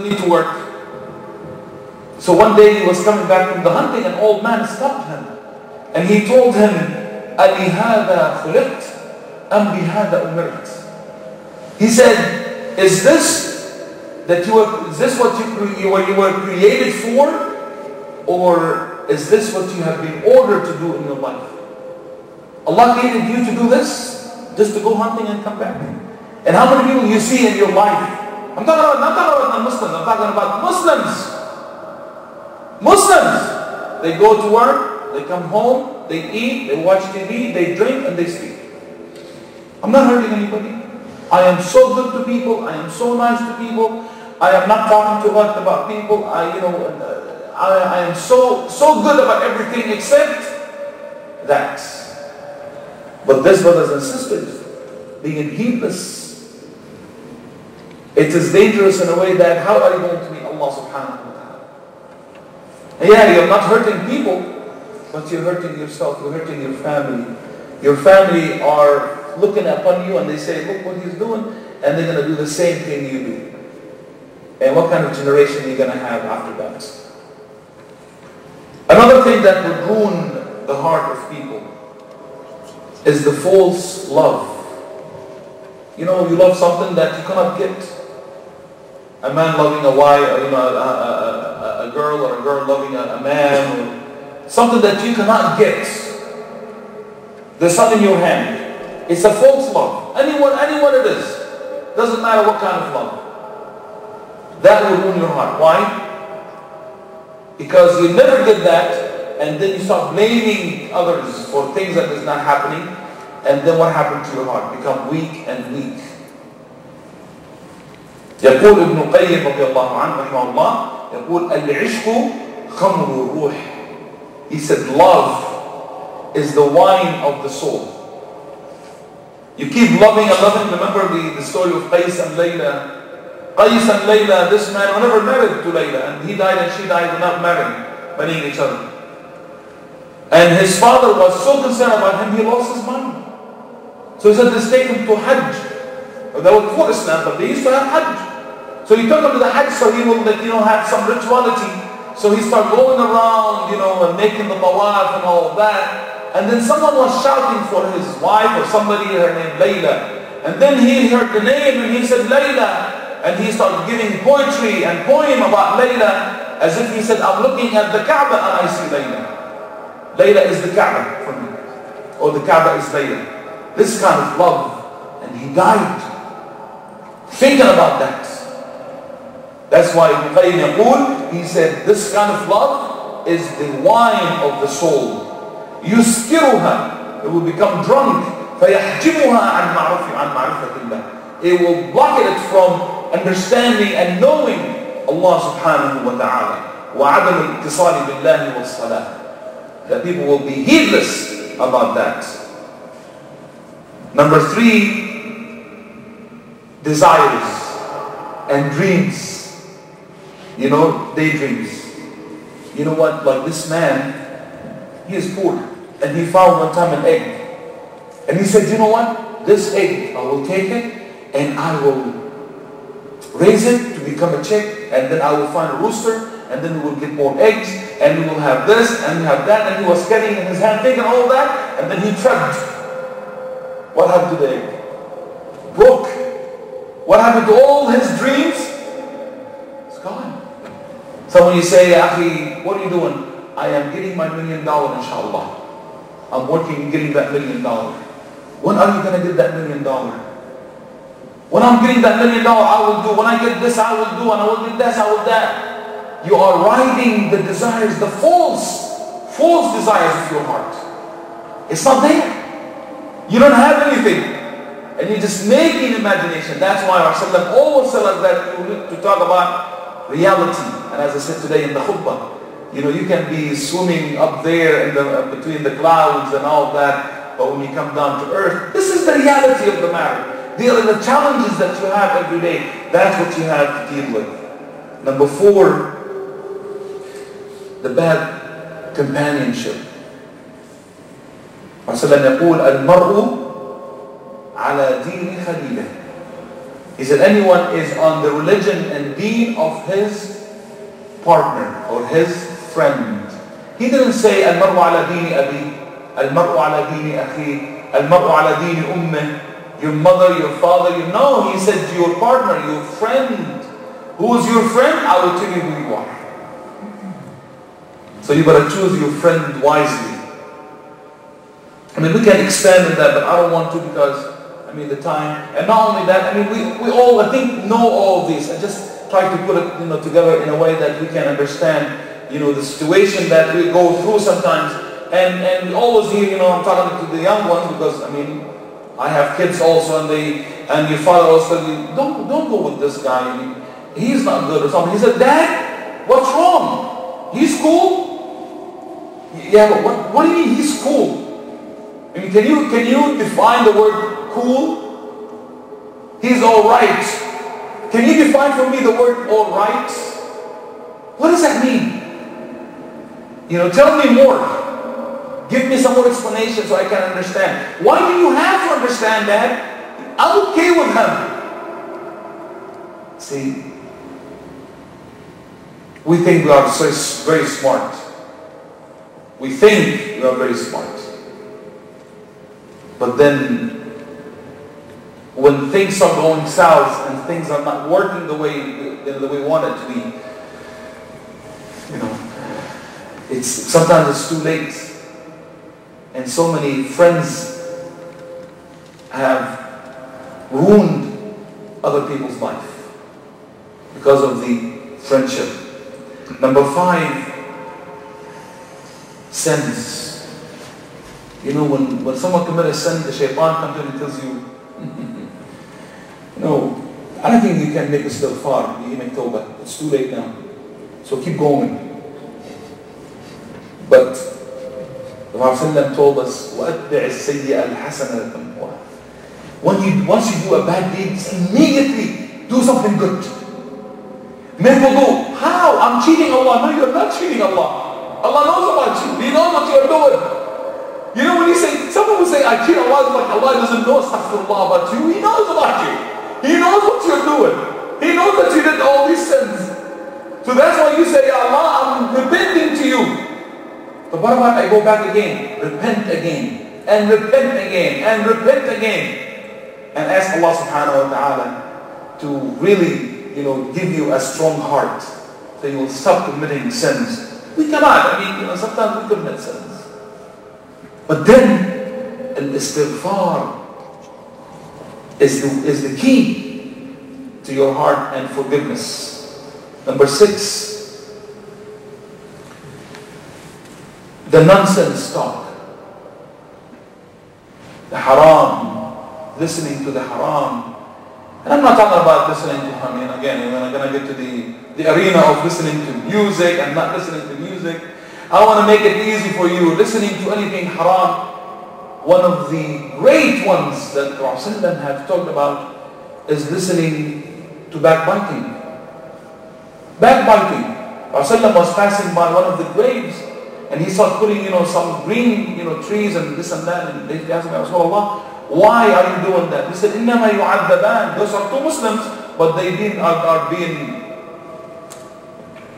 doesn't need to work. So one day he was coming back from the hunting, an old man stopped him. And he told him, أَلِهَذَا خُلِقْتَ أَمْ بِهَذَا أُمِرْتَ He said, is this that you were, is this what you, you, were, you were created for? Or is this what you have been ordered to do in your life? Allah created you to do this? Just to go hunting and come back? And how many people you see in your life? I'm talking about, not talking about non-Muslims, I'm talking about Muslims. Muslims. They go to work, they come home, they eat, they watch TV, they drink, and they sleep. I'm not hurting anybody. I am so good to people. I am so nice to people. I am not talking too much about people. I, you know, uh, I, I am so so good about everything except that. But this, brothers and sisters, being heedless, it is dangerous in a way that how are you going to meet Allah subhanahu wa ta'ala? Yeah, you're not hurting people, but you're hurting yourself, you're hurting your family. Your family are looking upon you and they say, look what he's doing, and they're going to do the same thing you do. And what kind of generation are you going to have after that? Another thing that would ruin the heart of people is the false love. You know, you love something that you cannot get. A man loving a wife, you know, a, a, a, girl or a girl loving a, a man, something that you cannot get. There's something in your hand. It's a false love. Anyone, anyone it is. Doesn't matter what kind of love. That will ruin your heart. Why? Because you never get that, and then you start blaming others for things that is not happening, and then what happened to your heart? Become weak and weak. يقول ابن القيم رضي الله عنه رحمه الله يقول العشق خمر الروح He said love is the wine of the soul. You keep loving and loving. Remember the, the story of Qais and Layla. Qais and Layla, this man was never married to Layla and he died and she died without marrying, marrying each other. And his father was so concerned about him, he lost his mind. So he said, let's take him to Hajj. They were before Islam, but they used to have Hajj. So he took him to the Hajj so he will you know, have some rituality. So he started going around, you know, and making the tawaf and all of that. And then someone was shouting for his wife or somebody, her name Layla. And then he heard the name and he said Layla. And he started giving poetry and poem about Layla as if he said, I'm looking at the Kaaba and I see Layla. Layla is the Kaaba for me. Or the Kaaba is Layla. This kind of love. And he died thinking about that. That's why Ibn Qayyim yaqul, he said, this kind of love is the wine of the soul. يسكرها it will become drunk فيحجمها عن معرفة عن معرفة الله it will block it from understanding and knowing Allah subhanahu wa ta'ala وعدم الاتصال بالله والصلاة that people will be heedless about that number three desires and dreams you know daydreams you know what like this man he is poor and he found one time an egg. And he said, you know what? This egg, I will take it and I will raise it to become a chick and then I will find a rooster and then we will get more eggs and we will have this and we have that and he was carrying in his hand taking all that and then he tripped. What happened to the egg? Broke. What happened to all his dreams? So when you say, Akhi, what are you doing? I am getting my million dollar inshallah. I'm working getting that million dollar. When are you going to get that million dollar? When I'm getting that million dollar, I will do. When I get this, I will do. And I will get this, I will that. You are riding the desires, the false, false desires of your heart. It's not there. You don't have anything. And you're just making imagination. That's why our Rasulullah always said that to talk about reality. And as I said today in the khutbah, you know, you can be swimming up there in the, uh, between the clouds and all that, but when you come down to earth, this is the reality of the matter. The, the challenges that you have every day, that's what you have to deal with. Number four, the bad companionship. Rasulullah يقول المرء على دين خليله. He said, anyone is on the religion and deen of his partner or his friend. He didn't say, المرء على دين أبي, المرء على دين أخي, المرء على دين أمه, your mother, your father. You know, he said, your partner, your friend. Who is your friend? I will tell you who you are. So you better choose your friend wisely. I mean, we can expand on that, but I don't want to because, I mean, the time. And not only that, I mean, we, we all, I think, know all of this. I just try to put it, you know, together in a way that we can understand, you know, the situation that we go through sometimes. And, and always hear, you know, I'm talking to the young ones because, I mean, I have kids also and they, and your father also, don't, don't go with this guy. I mean, he's not good or something. He said, Dad, what's wrong? He's cool. Yeah, but what, what do you mean he's cool? I mean, can you, can you define the word cool? He's all right. Can you define for me the word all right? What does that mean? You know, tell me more. Give me some more explanation so I can understand. Why do you have to understand that? I'm okay with him. See, we think we are so very smart. We think we are very smart. But then, when things are going south and things are not working the way the way we want it to be, you know, it's sometimes it's too late. And so many friends have ruined other people's life because of the friendship. Number five, sins. You know, when, when someone commits a sin, the shaitan comes in and tells you, no, I don't think you can make it istighfar. It's too late now. So keep going. But the Prophet told us, when you, once you do a bad deed, immediately do something good. Men will go, how? I'm cheating Allah. No, you're not cheating Allah. Allah knows about you. He knows what you're doing. You know when you say, someone will say, I cheat Allah, like Allah doesn't know stuff about you. He knows about you. He knows what you're doing. He knows that you did all these sins. So that's why you say, Allah, I'm repenting to you. But what about I go back again, repent again, and repent again, and repent again, and ask Allah subhanahu wa ta'ala to really, you know, give you a strong heart so you will stop committing sins. We cannot, I mean, you know, sometimes we commit sins. But then, al-istighfar is the, is the key to your heart and forgiveness. Number six, the nonsense talk, the haram, listening to the haram. And I'm not talking about listening to, I mean, again, I'm going to get to the, the arena of listening to music and not listening to music. I want to make it easy for you. Listening to anything haram, one of the great ones that Prophet have talked about is listening to backbiting. Backbiting. Prophet was passing by one of the graves and he started putting, you know, some green, you know, trees and this and that. And they asked him, Rasulullah, why are you doing that? He said, إِنَّمَا يُعَذَّبَانِ Those are two Muslims, but they been, are, are being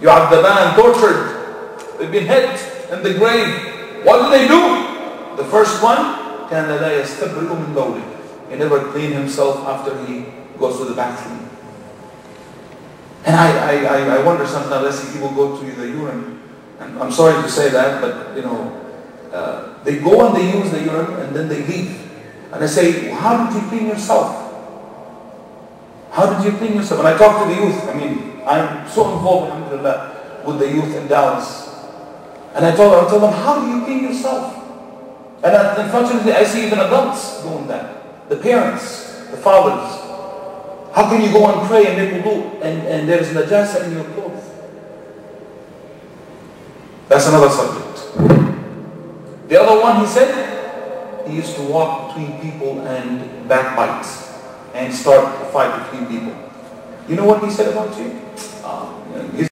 يُعَذَّبَانِ, tortured. They've been hit in the grave. What did they do? The first one, كَانَ لَا يَسْتَبْرِئُ مِنْ بَوْلِهِ He never clean himself after he goes to the bathroom. And I, I, I wonder sometimes, I see people go to the urine and I'm sorry to say that, but you know, uh, they go and they use the urine and then they leave. And I say, how did you clean yourself? How did you clean yourself? And I talk to the youth. I mean, I'm so involved, alhamdulillah, with the youth in Dallas. And I told, I told them, how do you clean yourself? And unfortunately, I see even adults doing that. The parents, the fathers. How can you go and pray and make wudu and, and there's najasa in your clothes? That's another subject. The other one, he said, he used to walk between people and backbite and start a fight between people. You know what he said about you? Uh,